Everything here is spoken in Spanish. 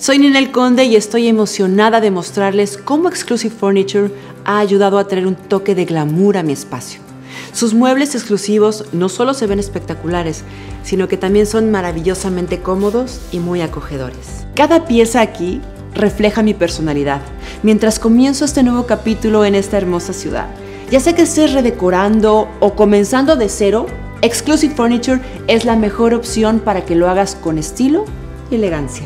Soy Ninel Conde y estoy emocionada de mostrarles cómo Exclusive Furniture ha ayudado a traer un toque de glamour a mi espacio. Sus muebles exclusivos no solo se ven espectaculares, sino que también son maravillosamente cómodos y muy acogedores. Cada pieza aquí refleja mi personalidad, mientras comienzo este nuevo capítulo en esta hermosa ciudad. Ya sea que estés redecorando o comenzando de cero, Exclusive Furniture es la mejor opción para que lo hagas con estilo y elegancia.